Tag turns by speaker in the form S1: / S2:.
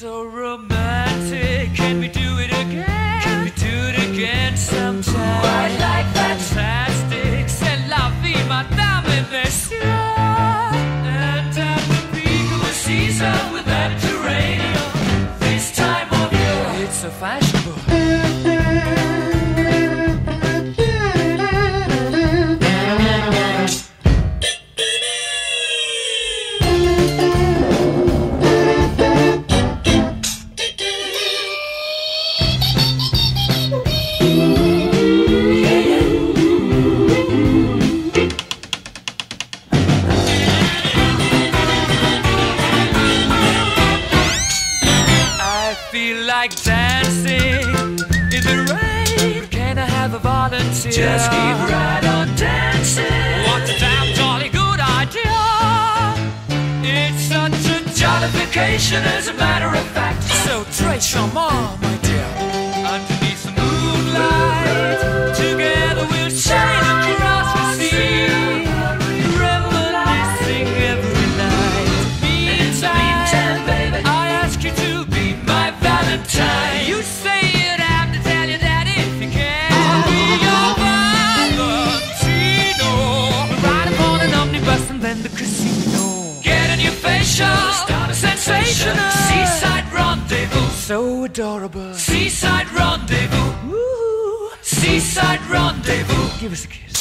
S1: so romantic. Can we do it again? Can we do it again sometime?
S2: Year.
S1: It's feel like dancing in the rain. Can I have a volunteer?
S2: Just keep right on dancing.
S1: What a damn jolly good idea! It's such a
S2: Jollification as a matter of fact.
S1: So très charmant, my
S2: sensation. Seaside rendezvous.
S1: So adorable.
S2: Seaside rendezvous.
S1: Woo.
S2: Seaside rendezvous.
S1: Give us a kiss.